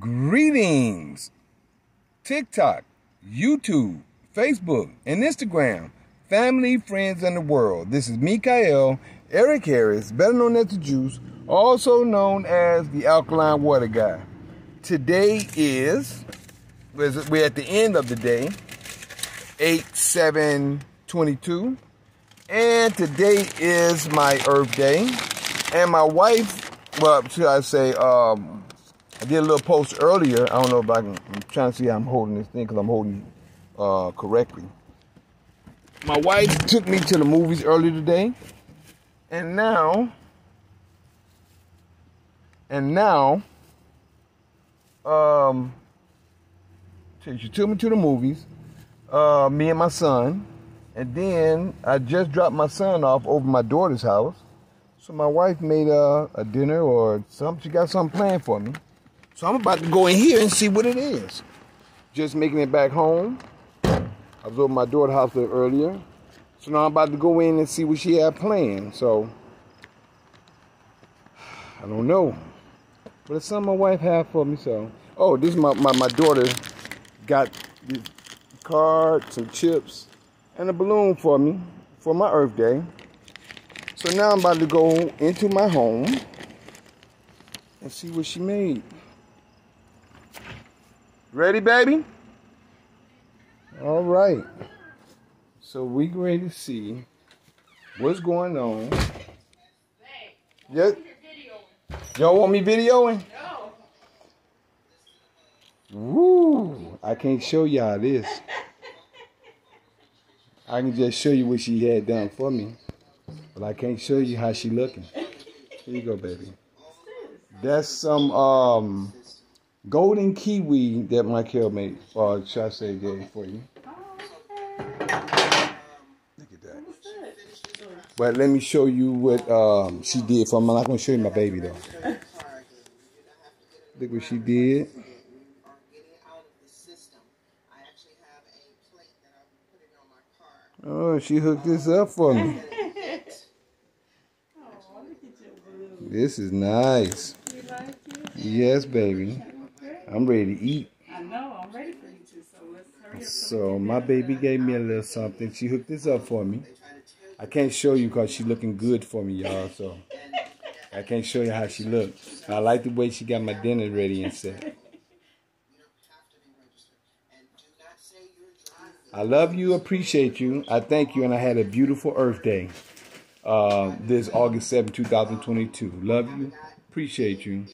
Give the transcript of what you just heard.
Greetings. TikTok, YouTube, Facebook, and Instagram. Family, friends, and the world. This is Michael Eric Harris, better known as the Juice, also known as the Alkaline Water Guy. Today is, we're at the end of the day, 8 7 22. And today is my Earth Day. And my wife, well, should I say, um, I did a little post earlier. I don't know if I can. I'm trying to see how I'm holding this thing because I'm holding uh, correctly. My wife took me to the movies earlier today, and now, and now, um, she took me to the movies. Uh, me and my son, and then I just dropped my son off over my daughter's house. So my wife made a, a dinner or something. She got something planned for me. So I'm about to go in here and see what it is. Just making it back home. I was over my daughter's house earlier. So now I'm about to go in and see what she had planned. So I don't know. But it's something my wife had for me. So oh, this is my, my, my daughter got this card, some chips, and a balloon for me for my Earth Day. So now I'm about to go into my home and see what she made. Ready, baby? All right. So we ready to see what's going on. Yes. Y'all want me videoing? No. Woo! I can't show y'all this. I can just show you what she had done for me. But I can't show you how she looking. Here you go, baby. That's some um golden kiwi that Michael made, or should I say gave for you. Look at that. But let me show you what um, she did for me. I'm not going to show you my baby, though. Look what she did. Oh, she hooked this up for me. This is nice. Yes, baby. I'm ready to eat. I know, I'm ready for you too, so let's hurry up. So my baby gave me a little something. She hooked this up for me. I can't show you because she looking good for me, y'all. So I can't show you how she look. I like the way she got my dinner ready and set. I love you, appreciate you. I thank you, and I had a beautiful Earth Day. Uh, this August 7, 2022. Love you, appreciate you.